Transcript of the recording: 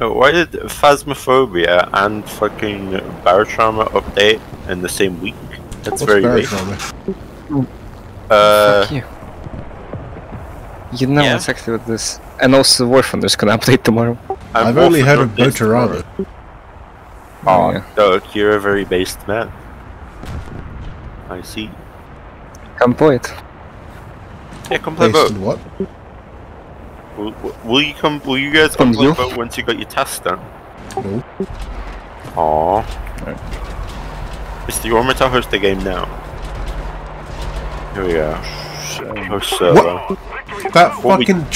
Uh, Why did Phasmophobia and fucking Barotrauma update in the same week? That's What's very weird. Uh, Fuck you. You know yeah. exactly what this. And also War Thunder's gonna update tomorrow. I'm I've only awful heard of updates tomorrow. Botarama. Oh, Yeah. Doug, you're a very based man. I see. Come play it. Yeah, come play Based boat. what? Will, will- you come? Will you guys come play boat once you got your test done? No. Aww. Mr. You want me to host the game now? Here we go. Host server. That What fucking